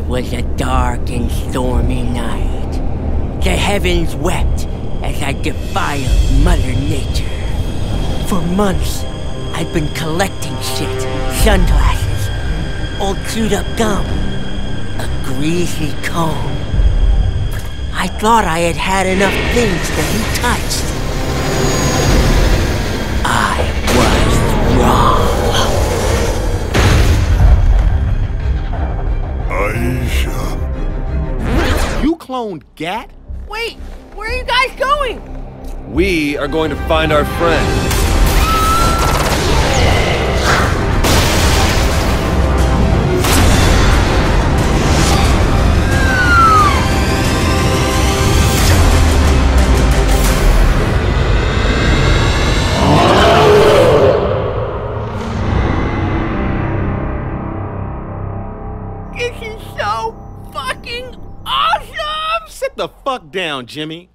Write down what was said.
was a dark and stormy night. The heavens wept as I defiled Mother Nature. For months, I've been collecting shit. Sunglasses, old chewed up gum, a greasy comb. I thought I had had enough things to be touched. Cloned Gat? Wait, where are you guys going? We are going to find our friend. This is so Sit the fuck down, Jimmy.